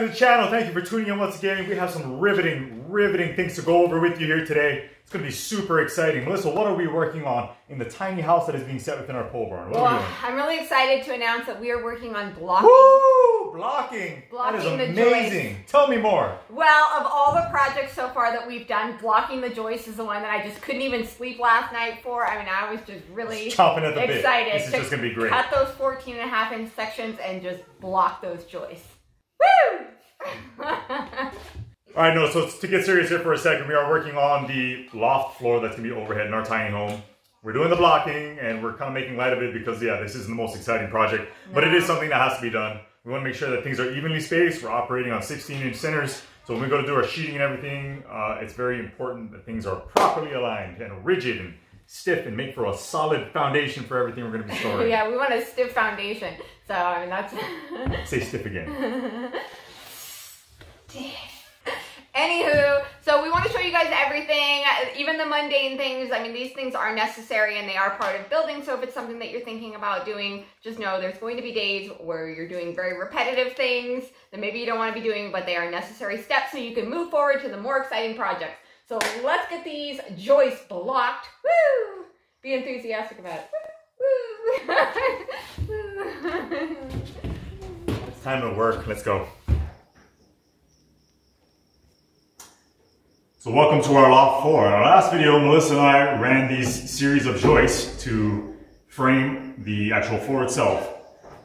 to the channel. Thank you for tuning in once again. We have some riveting, riveting things to go over with you here today. It's going to be super exciting. Melissa, what are we working on in the tiny house that is being set within our pole barn? What well, I'm really excited to announce that we are working on blocking. Woo! Blocking. Blocking that is amazing. joist. Tell me more. Well, of all the projects so far that we've done, blocking the joists is the one that I just couldn't even sleep last night for. I mean, I was just really Just chomping at the bit. excited This is to just gonna be great. cut those 14 and a half inch sections and just block those joists. Woo! All right, no, so to get serious here for a second, we are working on the loft floor that's gonna be overhead in our tiny home. We're doing the blocking and we're kind of making light of it because, yeah, this isn't the most exciting project, but it is something that has to be done. We wanna make sure that things are evenly spaced. We're operating on 16 inch centers. So when we go to do our sheeting and everything, uh, it's very important that things are properly aligned and rigid and stiff and make for a solid foundation for everything we're gonna be storing. yeah, we want a stiff foundation. So, I mean, that's. Say stiff again. Anywho, so we want to show you guys everything, even the mundane things. I mean, these things are necessary and they are part of building. So if it's something that you're thinking about doing, just know there's going to be days where you're doing very repetitive things that maybe you don't want to be doing, but they are necessary steps so you can move forward to the more exciting projects. So let's get these joists blocked. Woo! Be enthusiastic about it. Woo! Woo! It's time to work. Let's go. So welcome to our loft floor. In our last video, Melissa and I ran these series of joists to frame the actual floor itself.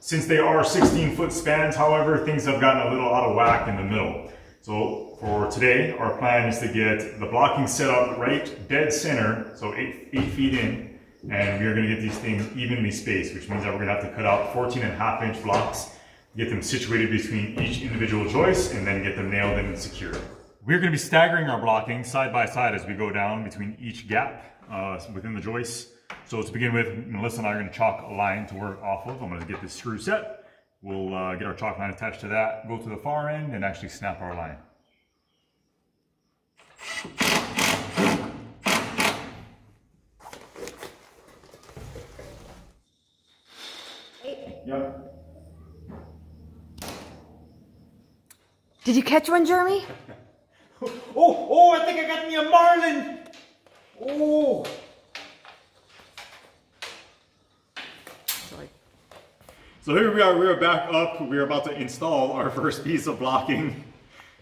Since they are 16 foot spans, however, things have gotten a little out of whack in the middle. So for today, our plan is to get the blocking set up right dead center, so eight, eight feet in, and we are gonna get these things evenly spaced, which means that we're gonna have to cut out 14 and a half inch blocks, get them situated between each individual joist, and then get them nailed in and secured. We're gonna be staggering our blocking side by side as we go down between each gap uh, within the joists. So to begin with, Melissa and I are gonna chalk a line to work off of. I'm gonna get this screw set. We'll uh, get our chalk line attached to that, go to the far end, and actually snap our line. Yep. Did you catch one, Jeremy? Oh, I think I got me a marlin. Oh. Sorry. So here we are, we are back up. We are about to install our first piece of blocking.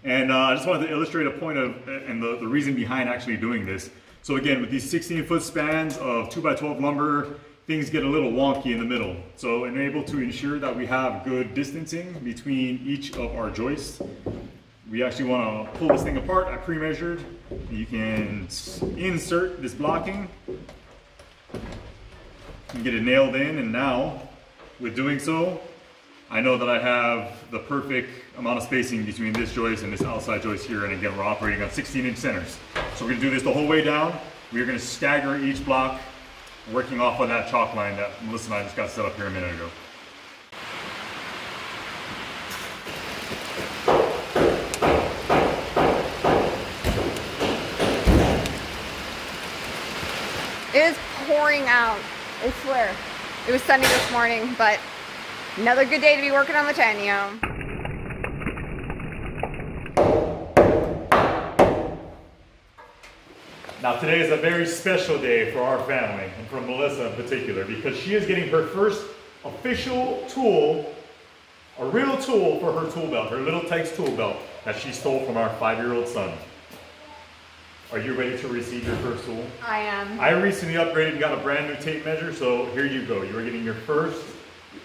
And uh, I just wanted to illustrate a point of, and the, the reason behind actually doing this. So again, with these 16 foot spans of 2 by 12 lumber, things get a little wonky in the middle. So in able to ensure that we have good distancing between each of our joists, we actually want to pull this thing apart. I pre-measured. You can insert this blocking and get it nailed in. And now, with doing so, I know that I have the perfect amount of spacing between this joist and this outside joist here. And again, we're operating on 16 inch centers. So we're gonna do this the whole way down. We're gonna stagger each block, working off of that chalk line that Melissa and I just got set up here a minute ago. It is pouring out. I swear. It was sunny this morning, but another good day to be working on the home. Now today is a very special day for our family and for Melissa in particular because she is getting her first official tool, a real tool for her tool belt, her Little Tikes tool belt that she stole from our five-year-old son. Are you ready to receive your first tool? I am. I recently upgraded and got a brand new tape measure, so here you go. You are getting your first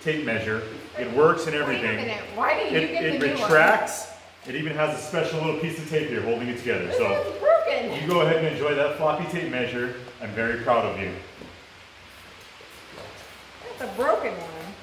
tape measure. It works and Wait a everything. minute. Why did you It, get it the new one? retracts. It even has a special little piece of tape here holding it together. This So broken. you go ahead and enjoy that floppy tape measure. I'm very proud of you. That's a broken one.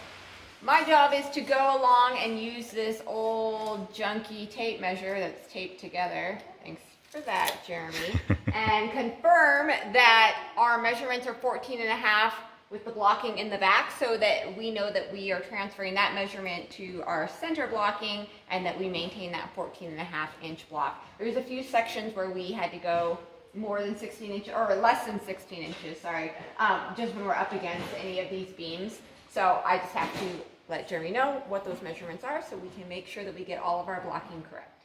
My job is to go along and use this old junky tape measure that's taped together. Thanks for that, Jeremy. and confirm that our measurements are 14 and a half with the blocking in the back so that we know that we are transferring that measurement to our center blocking and that we maintain that 14 and a half inch block. There's a few sections where we had to go more than 16 inches, or less than 16 inches, sorry, um, just when we're up against any of these beams. So I just have to let Jeremy know what those measurements are so we can make sure that we get all of our blocking correct.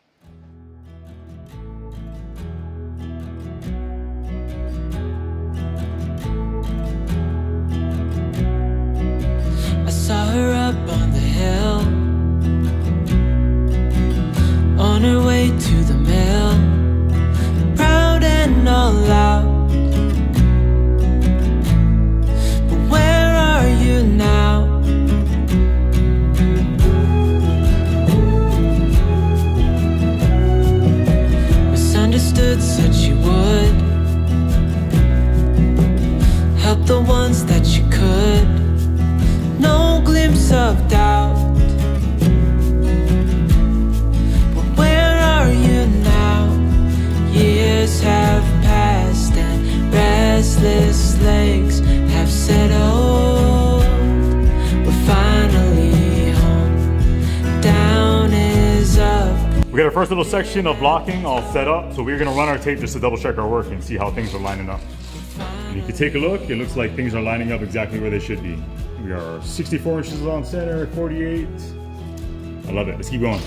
Our first little section of blocking all set up. So we're gonna run our tape just to double check our work and see how things are lining up. And if you take a look, it looks like things are lining up exactly where they should be. We are 64 inches on center, 48. I love it, let's keep going.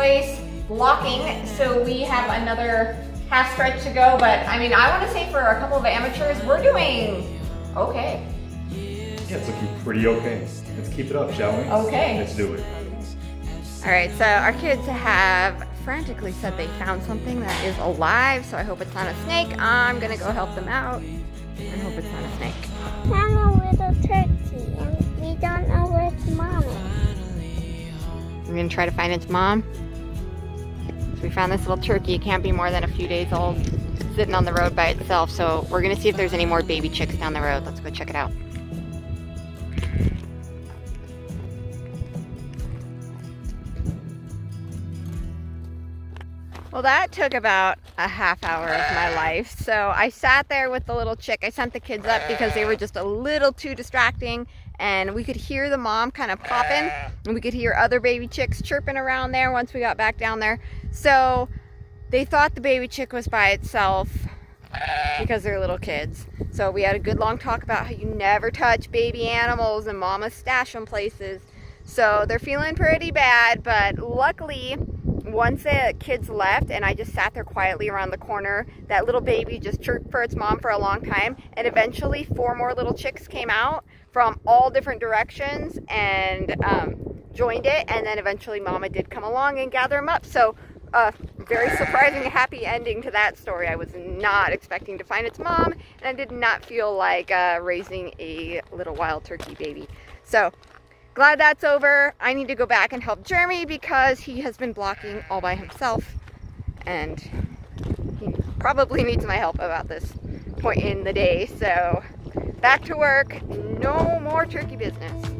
Overhead joist blocking, so we have another half stretch to go. But I mean, I want to say for a couple of amateurs, we're doing okay. Yeah, it's looking pretty okay. Let's keep it up, shall we? Okay. Let's do it. All right, so our kids have frantically said they found something that is alive, so I hope it's not a snake. I'm gonna go help them out and hope it's not a snake. found a little turkey and we don't know where its mom is. We're gonna try to find its mom. So we found this little turkey. It can't be more than a few days old, sitting on the road by itself. So we're gonna see if there's any more baby chicks down the road. Let's go check it out. Well, that took about a half hour of my life. So I sat there with the little chick. I sent the kids up because they were just a little too distracting. And we could hear the mom kind of popping. And we could hear other baby chicks chirping around there once we got back down there. So they thought the baby chick was by itself because they're little kids. So we had a good long talk about how you never touch baby animals and mama stash them places. So they're feeling pretty bad, but luckily once the kids left and I just sat there quietly around the corner, that little baby just chirped for its mom for a long time. And eventually four more little chicks came out from all different directions and um, joined it. And then eventually mama did come along and gather them up. So a very surprising happy ending to that story. I was not expecting to find its mom and I did not feel like uh, raising a little wild turkey baby. So glad that's over. I need to go back and help Jeremy because he has been blocking all by himself and he probably needs my help about this point in the day. So back to work. No more turkey business.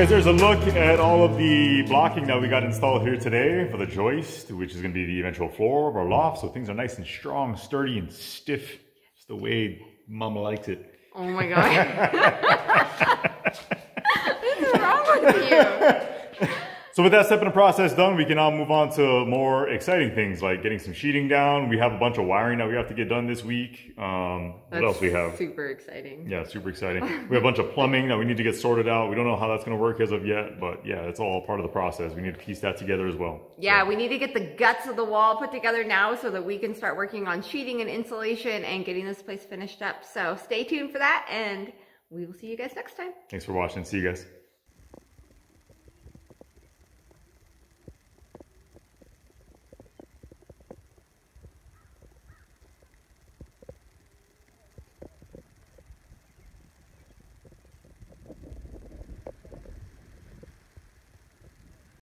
Guys, there's a look at all of the blocking that we got installed here today for the joist, which is going to be the eventual floor of our loft. So things are nice and strong, sturdy, and stiff. It's the way Mama likes it. Oh my god. What's wrong with you? So with that step in the process done, we can now move on to more exciting things like getting some sheeting down. We have a bunch of wiring that we have to get done this week. Um, what else we have? Super exciting. Yeah, super exciting. We have a bunch of plumbing that we need to get sorted out. We don't know how that's going to work as of yet, but yeah, it's all part of the process. We need to piece that together as well. Yeah, we need to get the guts of the wall put together now so that we can start working on sheeting and insulation and getting this place finished up. So stay tuned for that and we will see you guys next time. Thanks for watching. See you guys.